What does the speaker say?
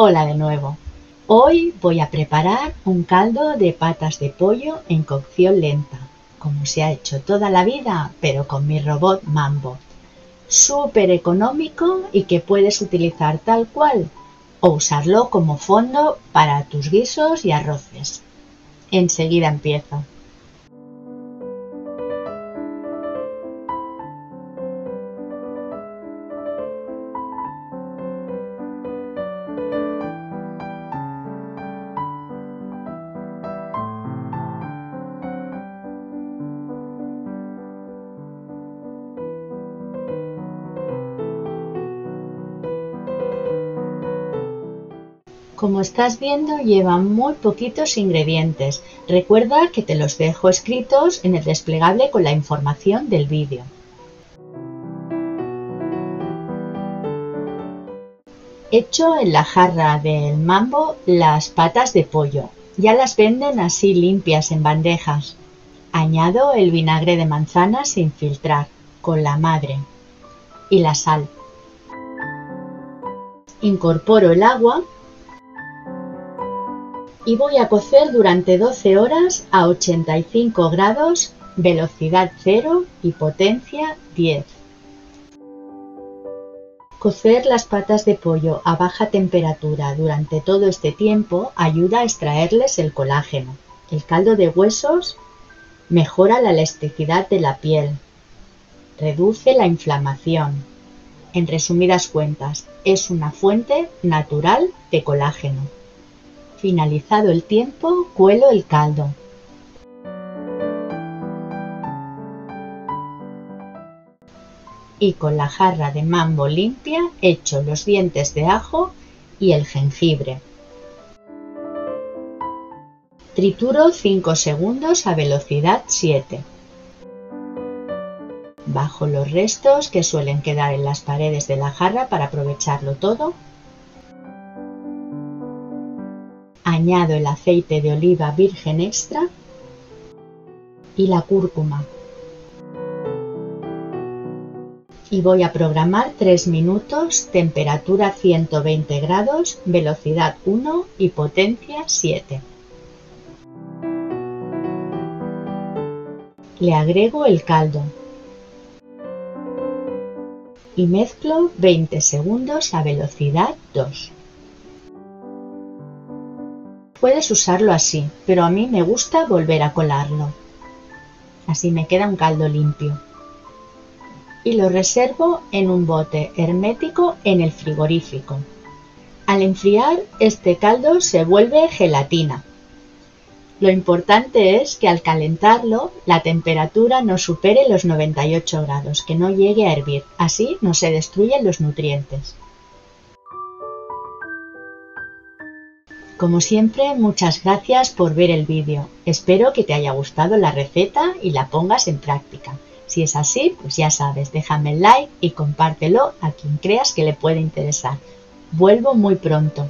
Hola de nuevo. Hoy voy a preparar un caldo de patas de pollo en cocción lenta, como se ha hecho toda la vida, pero con mi robot Mambo. Súper económico y que puedes utilizar tal cual o usarlo como fondo para tus guisos y arroces. Enseguida empiezo. Como estás viendo lleva muy poquitos ingredientes. Recuerda que te los dejo escritos en el desplegable con la información del vídeo. Hecho en la jarra del mambo las patas de pollo. Ya las venden así limpias en bandejas. Añado el vinagre de manzana sin filtrar, con la madre, y la sal. Incorporo el agua y voy a cocer durante 12 horas a 85 grados, velocidad 0 y potencia 10. Cocer las patas de pollo a baja temperatura durante todo este tiempo ayuda a extraerles el colágeno. El caldo de huesos mejora la elasticidad de la piel, reduce la inflamación. En resumidas cuentas, es una fuente natural de colágeno. Finalizado el tiempo, cuelo el caldo. Y con la jarra de mambo limpia echo los dientes de ajo y el jengibre. Trituro 5 segundos a velocidad 7. Bajo los restos que suelen quedar en las paredes de la jarra para aprovecharlo todo Añado el aceite de oliva virgen extra y la cúrcuma. Y voy a programar 3 minutos, temperatura 120 grados, velocidad 1 y potencia 7. Le agrego el caldo y mezclo 20 segundos a velocidad 2. Puedes usarlo así, pero a mí me gusta volver a colarlo. Así me queda un caldo limpio. Y lo reservo en un bote hermético en el frigorífico. Al enfriar, este caldo se vuelve gelatina. Lo importante es que al calentarlo, la temperatura no supere los 98 grados, que no llegue a hervir. Así no se destruyen los nutrientes. Como siempre, muchas gracias por ver el vídeo. Espero que te haya gustado la receta y la pongas en práctica. Si es así, pues ya sabes, déjame el like y compártelo a quien creas que le puede interesar. Vuelvo muy pronto.